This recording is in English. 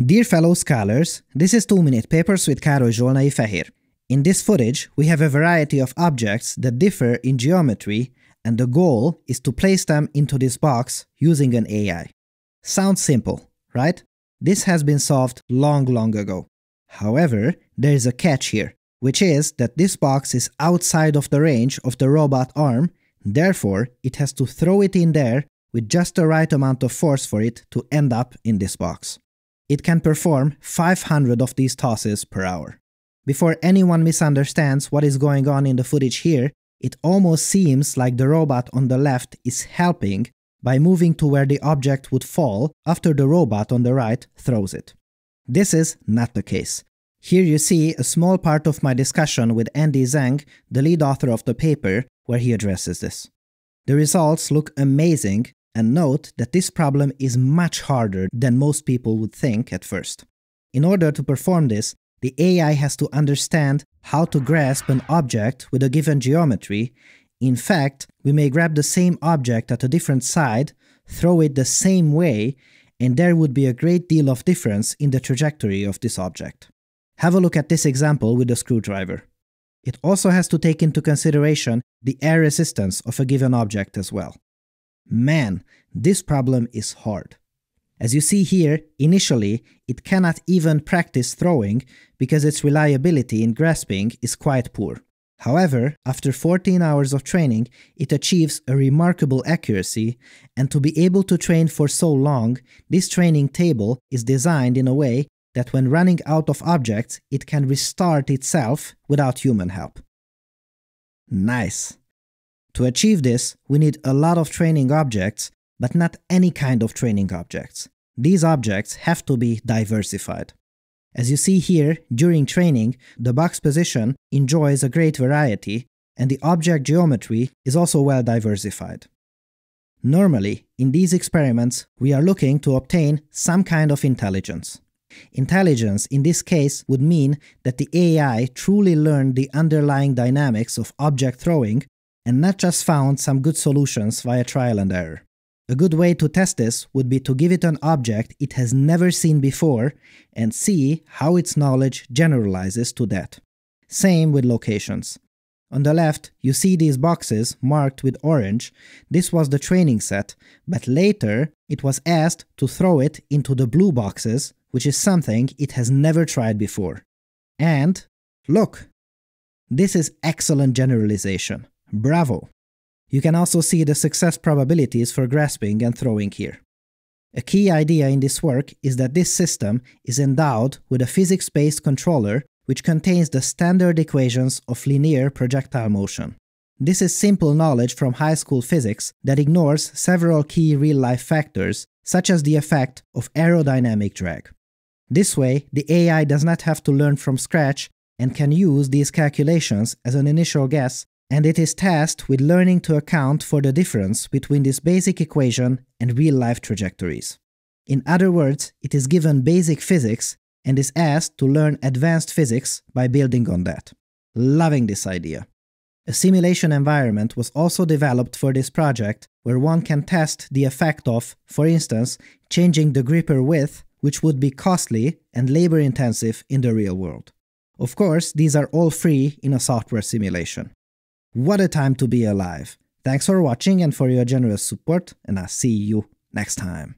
Dear fellow scholars, this is 2 Minute Papers with Károly Zsolnai Fehér. In this footage, we have a variety of objects that differ in geometry, and the goal is to place them into this box using an AI. Sounds simple, right? This has been solved long, long ago. However, there is a catch here, which is that this box is outside of the range of the robot arm, therefore it has to throw it in there with just the right amount of force for it to end up in this box. It can perform 500 of these tosses per hour. Before anyone misunderstands what is going on in the footage here, it almost seems like the robot on the left is helping by moving to where the object would fall after the robot on the right throws it. This is not the case. Here you see a small part of my discussion with Andy Zeng, the lead author of the paper, where he addresses this. The results look amazing and note that this problem is much harder than most people would think at first. In order to perform this, the AI has to understand how to grasp an object with a given geometry. In fact, we may grab the same object at a different side, throw it the same way, and there would be a great deal of difference in the trajectory of this object. Have a look at this example with a screwdriver. It also has to take into consideration the air resistance of a given object as well. Man, this problem is hard. As you see here, initially, it cannot even practice throwing because its reliability in grasping is quite poor. However, after 14 hours of training, it achieves a remarkable accuracy, and to be able to train for so long, this training table is designed in a way that when running out of objects, it can restart itself without human help. Nice! To achieve this, we need a lot of training objects, but not any kind of training objects. These objects have to be diversified. As you see here, during training, the box position enjoys a great variety, and the object geometry is also well diversified. Normally, in these experiments, we are looking to obtain some kind of intelligence. Intelligence in this case would mean that the AI truly learned the underlying dynamics of object throwing and not just found some good solutions via trial and error. A good way to test this would be to give it an object it has never seen before and see how its knowledge generalizes to that. Same with locations. On the left, you see these boxes marked with orange. This was the training set, but later it was asked to throw it into the blue boxes, which is something it has never tried before. And look! This is excellent generalization. Bravo! You can also see the success probabilities for grasping and throwing here. A key idea in this work is that this system is endowed with a physics-based controller which contains the standard equations of linear projectile motion. This is simple knowledge from high school physics that ignores several key real-life factors, such as the effect of aerodynamic drag. This way, the AI does not have to learn from scratch and can use these calculations as an initial guess and it is tasked with learning to account for the difference between this basic equation and real-life trajectories. In other words, it is given basic physics and is asked to learn advanced physics by building on that. Loving this idea. A simulation environment was also developed for this project where one can test the effect of, for instance, changing the gripper width, which would be costly and labor intensive in the real world. Of course, these are all free in a software simulation. What a time to be alive. Thanks for watching and for your generous support, and I'll see you next time.